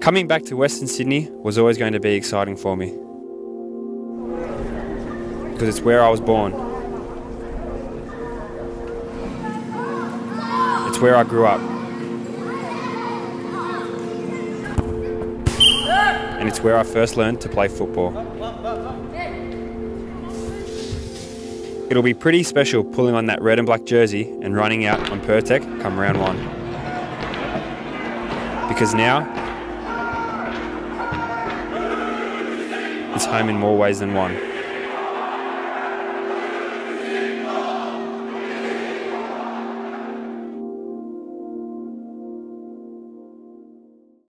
Coming back to Western Sydney was always going to be exciting for me. Because it's where I was born. It's where I grew up. And it's where I first learned to play football. It'll be pretty special pulling on that red and black jersey and running out on Pirtek come round one. Because now, it's home in more ways than one.